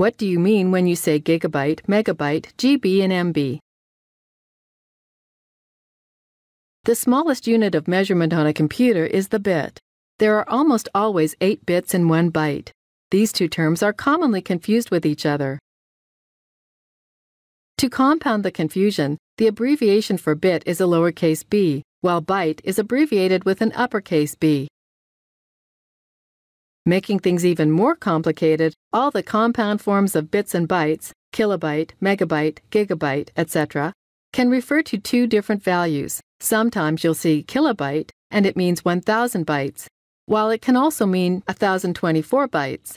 What do you mean when you say gigabyte, megabyte, GB, and MB? The smallest unit of measurement on a computer is the bit. There are almost always 8 bits in one byte. These two terms are commonly confused with each other. To compound the confusion, the abbreviation for bit is a lowercase b, while byte is abbreviated with an uppercase b. Making things even more complicated, all the compound forms of bits and bytes, kilobyte, megabyte, gigabyte, etc., can refer to two different values. Sometimes you'll see kilobyte, and it means 1,000 bytes, while it can also mean 1,024 bytes.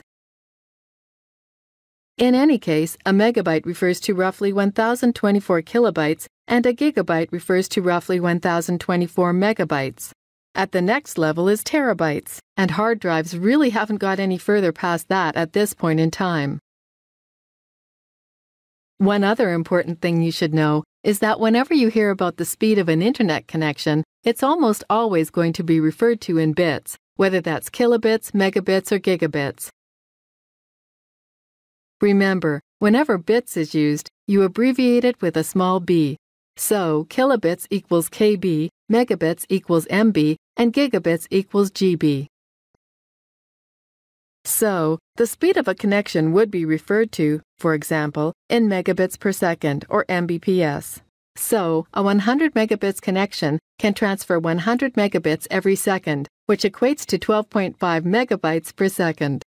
In any case, a megabyte refers to roughly 1,024 kilobytes, and a gigabyte refers to roughly 1,024 megabytes. At the next level is terabytes, and hard drives really haven't got any further past that at this point in time. One other important thing you should know is that whenever you hear about the speed of an internet connection, it's almost always going to be referred to in bits, whether that's kilobits, megabits, or gigabits. Remember, whenever bits is used, you abbreviate it with a small b. So, kilobits equals KB, megabits equals MB, and gigabits equals GB. So, the speed of a connection would be referred to, for example, in megabits per second or Mbps. So, a 100 megabits connection can transfer 100 megabits every second, which equates to 12.5 megabytes per second.